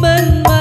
mình mà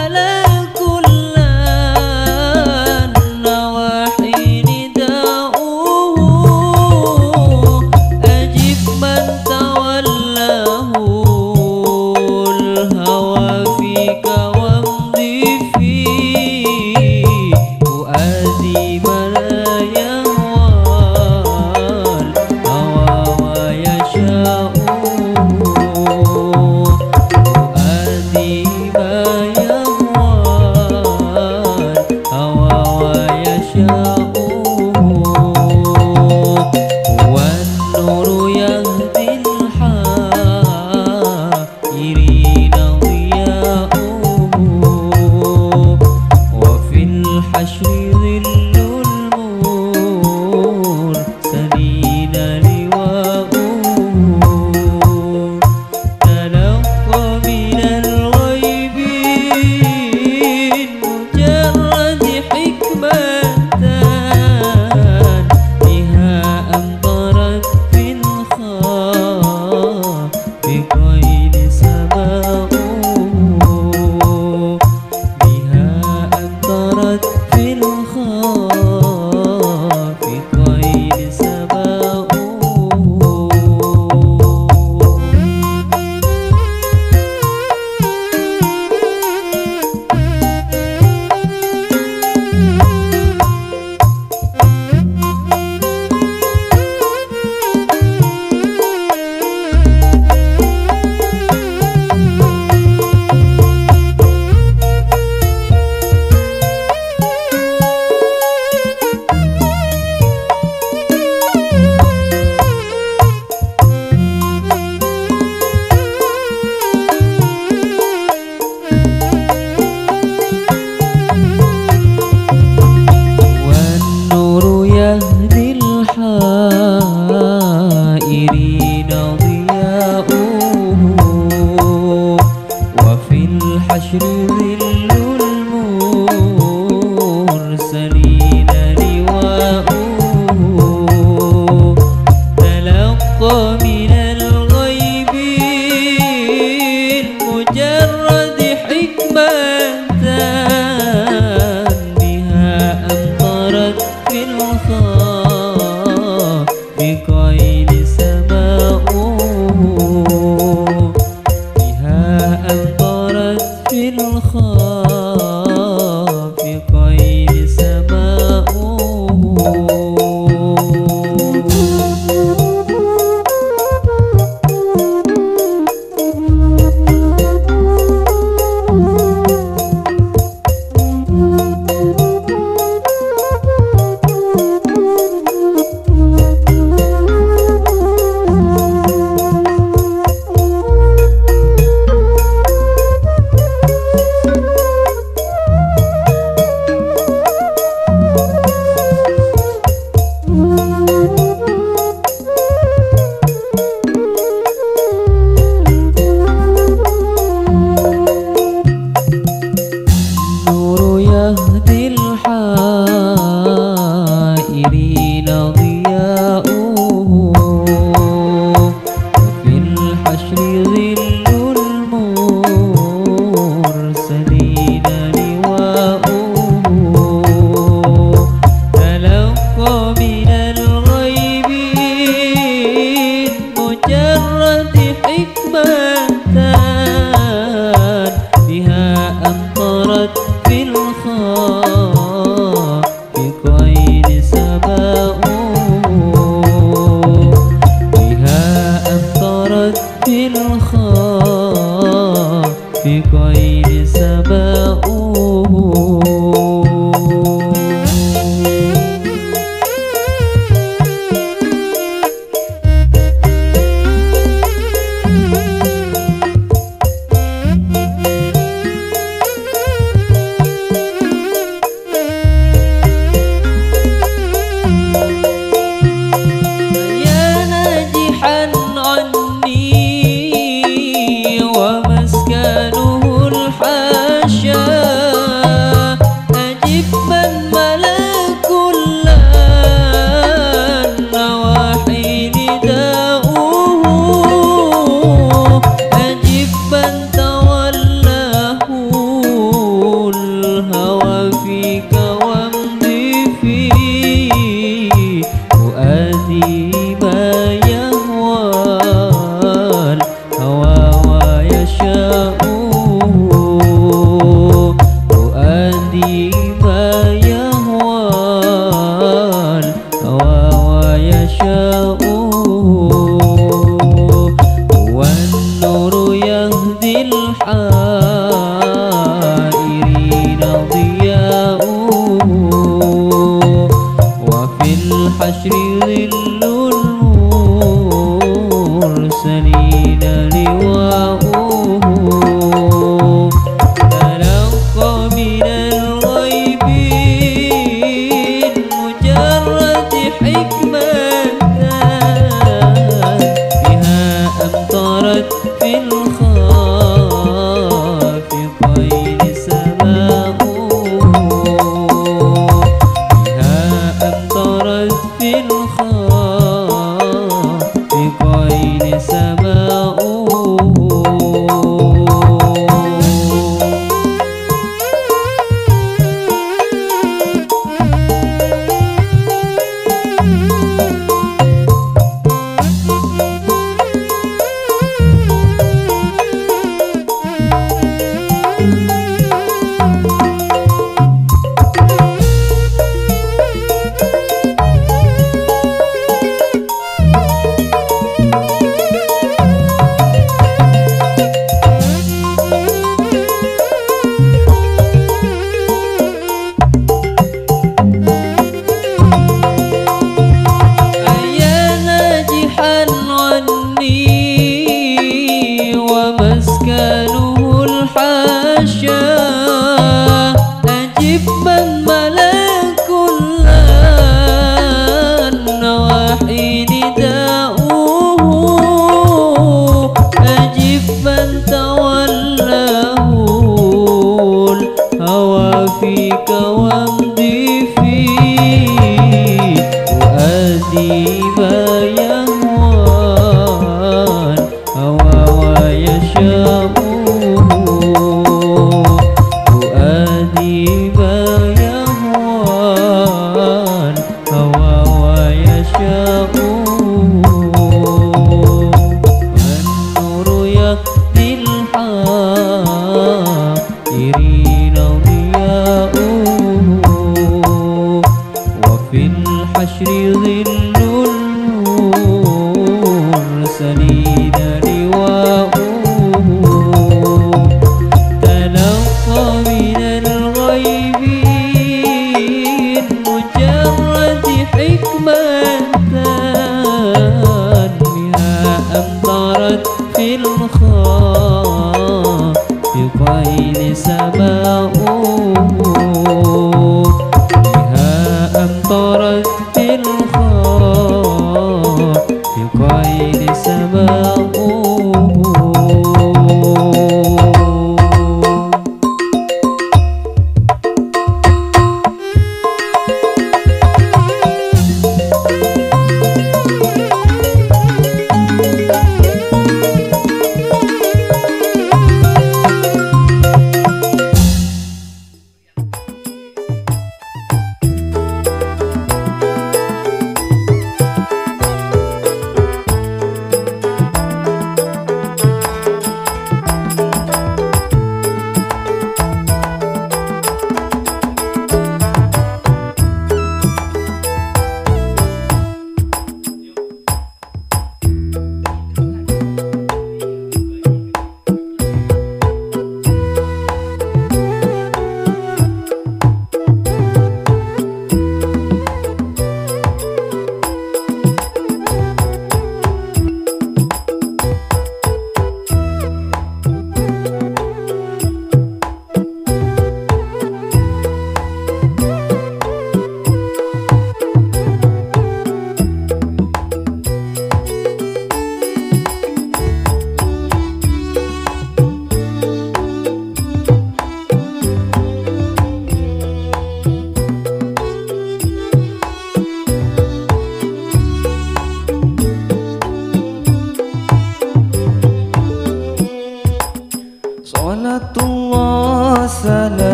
Oh.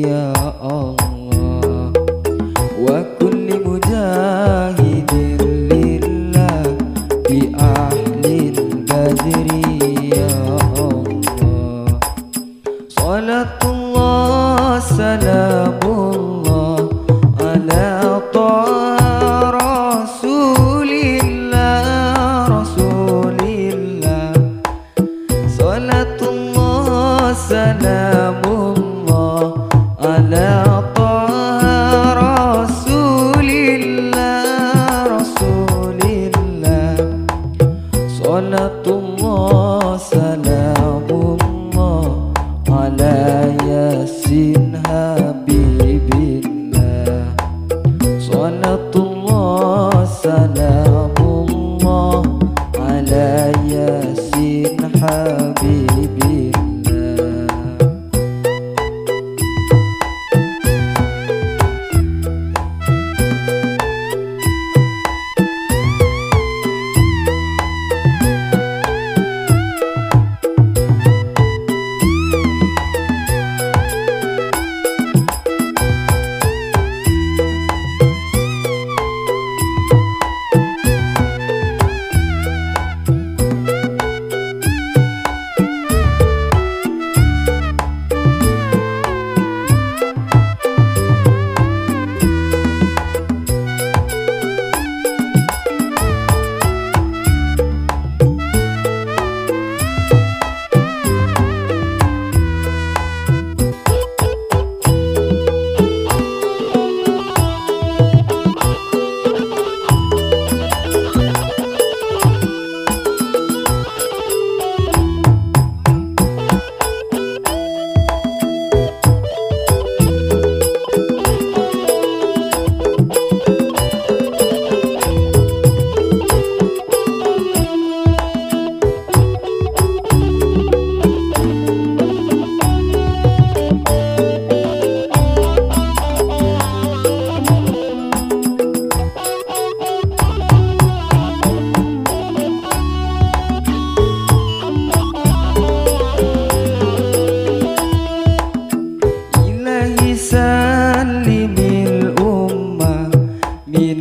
Yeah. Oh. Allah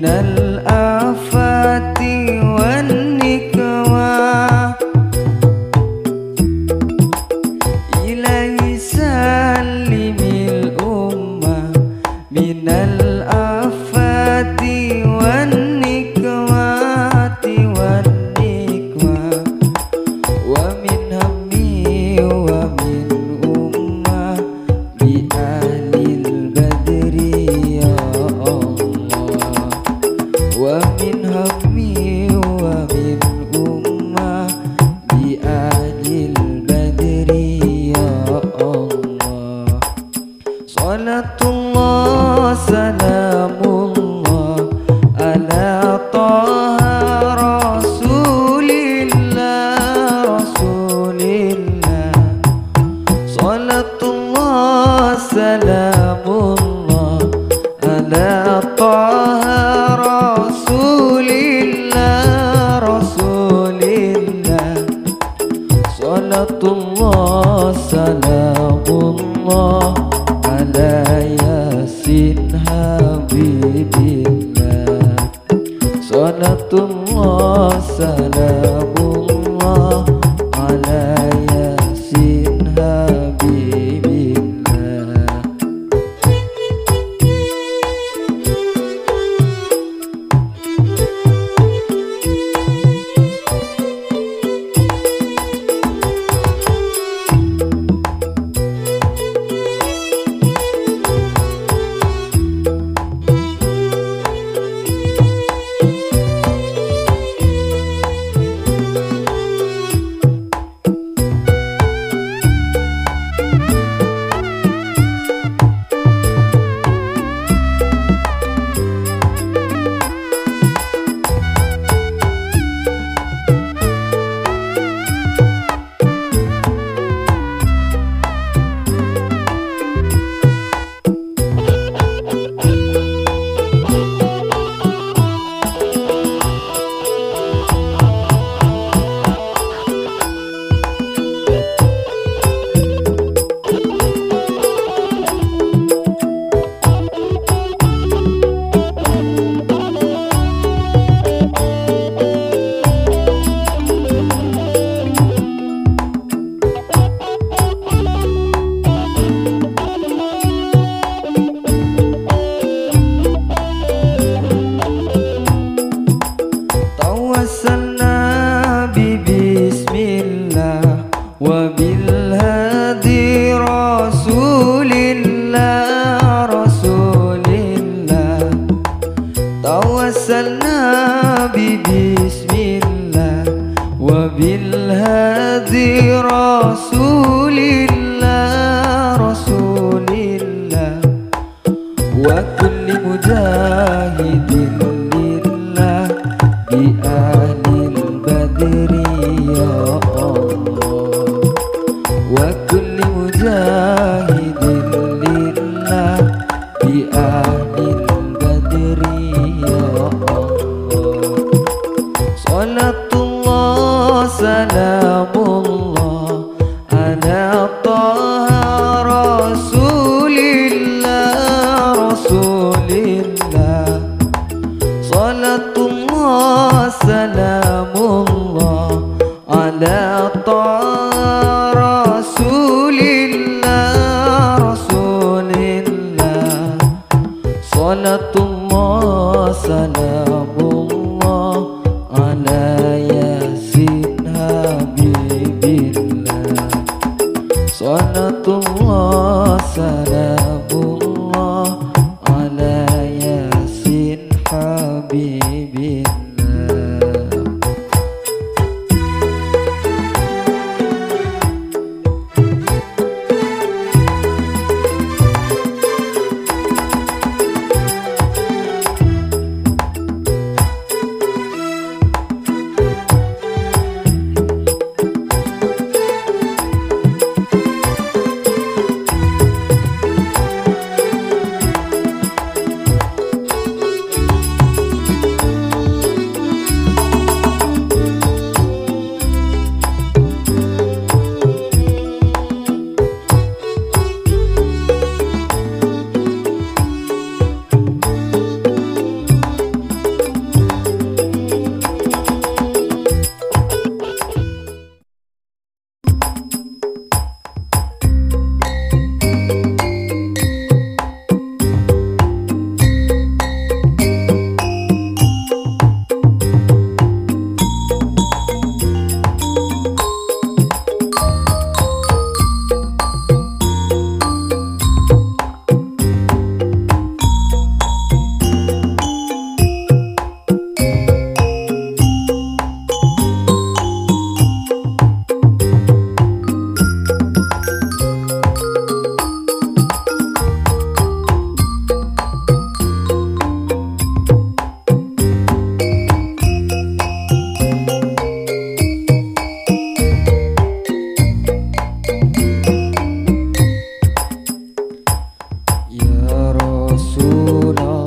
من Ai baby đâu